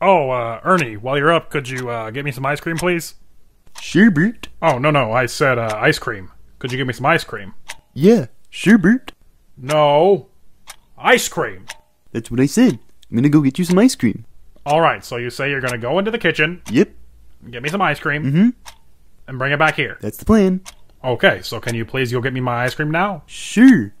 Oh, uh, Ernie, while you're up, could you, uh, get me some ice cream, please? Sure, Bert. Oh, no, no, I said, uh, ice cream. Could you give me some ice cream? Yeah, sure, Bert. No. Ice cream. That's what I said. I'm gonna go get you some ice cream. Alright, so you say you're gonna go into the kitchen, Yep, get me some ice cream, Mm-hmm. and bring it back here. that's the plan. Okay, so can you please go get me my ice cream now? Sure.